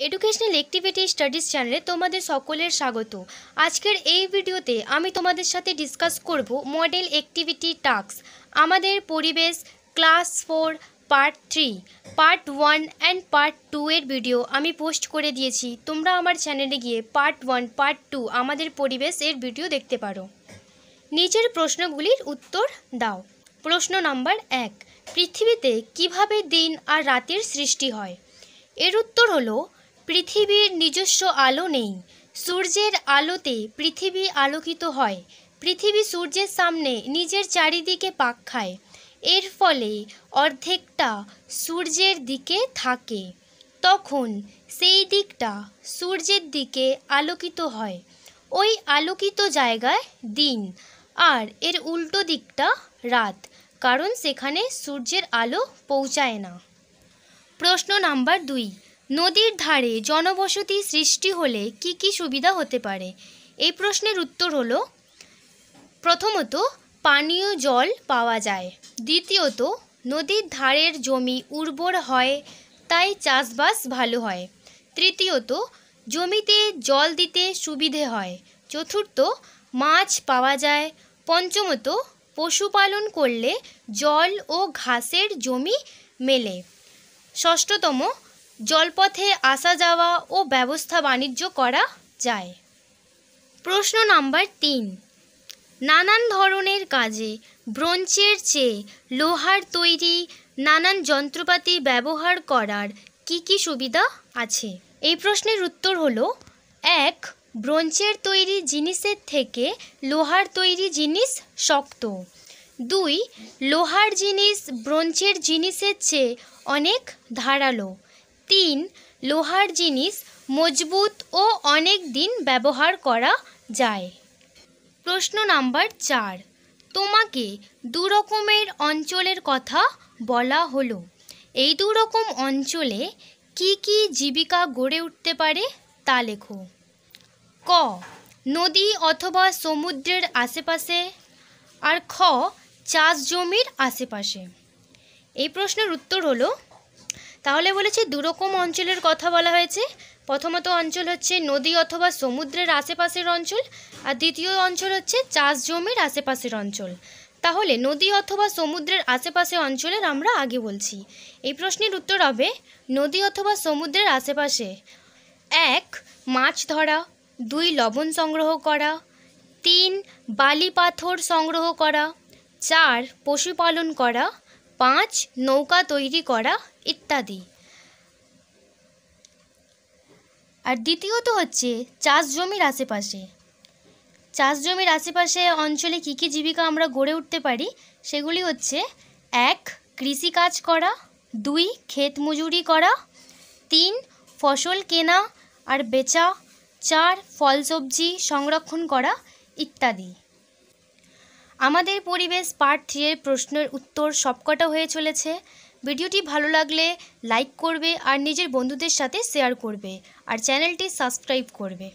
Educational activity studies চ্যানেলে তোমাদের সকলের স্বাগত। আজকের এই ভিডিওতে আমি তোমাদের সাথে ডিসকাস করব মডেল অ্যাক্টিভিটি টাস্ক আমাদের পরিবেশ class four part three part one and part two এর ভিডিও আমি পোস্ট করে দিয়েছি। তোমরা আমার চ্যানেলে গিয়ে পার্ট ওয়ান পার্ট টু আমাদের পরিবেশ এর ভিডিও দেখতে পারো। নিচের প্রশ্নগুলির উত্তর দাও। প্রশ্ন নাম্বার এক, পৃথিবীতে কীভাবে দিন আর রাতের সৃষ্টি হয়? এর উত্তর হলো পৃথিবীর নিজস্ব আলো নেই। সূর্যের আলোতে পৃথিবী আলোকিত হয়। পৃথিবী সূর্যের সামনে নিজের চারিদিকে পাক খায়। এর ফলে অর্ধেকটা সূর্যের দিকে থাকে। তখন সেই দিকটা সূর্যের দিকে আলোকিত হয়। ওই আলোকিত জায়গায় দিন আর এর উল্টো দিকটা রাত, কারণ সেখানে সূর্যের আলো পৌঁছায় না। প্রশ্ন নাম্বার দুই। নদীর ধারে জনবসতি সৃষ্টি হলে কি কি সুবিধা হতে পারে? এই প্রশ্নের উত্তর হল, প্রথমত, পানীয় জল পাওয়া যায়। দ্বিতীয়ত, নদীর ধারের জমি উর্বর হয়, তাই চাষবাস ভালো হয়। তৃতীয়ত, জমিতে জল দিতে সুবিধে হয়। চতুর্থ, মাছ পাওয়া যায়। পঞ্চমত, পশুপালন করলে জল ও ঘাসের জমি মেলে। ষষ্ঠতম জলপথে আসা যাওয়া ও ব্যবস্থা বাণিজ্য করা যায়। প্রশ্ন নাম্বার তিন। নানান ধরনের কাজে ব্রোঞ্চের চেয়ে লোহার তৈরি নানান যন্ত্রপাতি ব্যবহার করার কি কি সুবিধা আছে? এই প্রশ্নের উত্তর হলো, এক ব্রোঞ্চের তৈরি জিনিসের থেকে লোহার তৈরি জিনিস শক্ত। দুই, লোহার জিনিস ব্রোঞ্চের জিনিসের চেয়ে অনেক ধারালো। তিন লোহার জিনিস মজবুত ও অনেক দিন ব্যবহার করা যায়। প্রশ্ন নাম্বার চার, তোমাকে দু রকমের অঞ্চলের কথা বলা হলো। এই দু রকম অঞ্চলে কি কি জীবিকা গড়ে উঠতে পারে তা লেখো। ক, নদী অথবা সমুদ্রের আশেপাশে। আর খ, চাষ জমির আশেপাশে। এই প্রশ্নের উত্তর হলো তাহলে বলেছে দুরকম অঞ্চলের কথা বলা হয়েছে। প্রথমত অঞ্চল হচ্ছে নদী অথবা সমুদ্রের আশেপাশের অঞ্চল, আর দ্বিতীয় অঞ্চল হচ্ছে চাষ জমির আশেপাশের অঞ্চল। তাহলে নদী অথবা সমুদ্রের আশেপাশে অঞ্চলের আমরা আগে বলছি। এই প্রশ্নের উত্তর হবে নদী অথবা সমুদ্রের আশেপাশে। এক, মাছ ধরা। দুই, লবণ সংগ্রহ করা। তিন, বালি পাথর সংগ্রহ করা। চার, পশুপালন করা। পাঁচ নৌকা তৈরি করা ইত্যাদি। আর দ্বিতীয়ত হচ্ছে চাষ জমির আশেপাশে। চাষ জমির আশেপাশে অঞ্চলে কী কী জীবিকা আমরা গড়ে উঠতে পারি? সেগুলি হচ্ছে, এক, কৃষিকাজ করা, দুই, ক্ষেত মজুরি করা, তিন, ফসল কেনা আর বেচা, চার ফল সবজি সংরক্ষণ করা ইত্যাদি। আমাদের পরিবেশ পার্ট থ্রি এর প্রশ্নের উত্তর সবকটা হয়ে চলেছে। ভিডিওটি ভালো লাগলে লাইক করবে আর নিজের বন্ধুদের সাথে শেয়ার করবে। আর চ্যানেলটি সাবস্ক্রাইব করবে।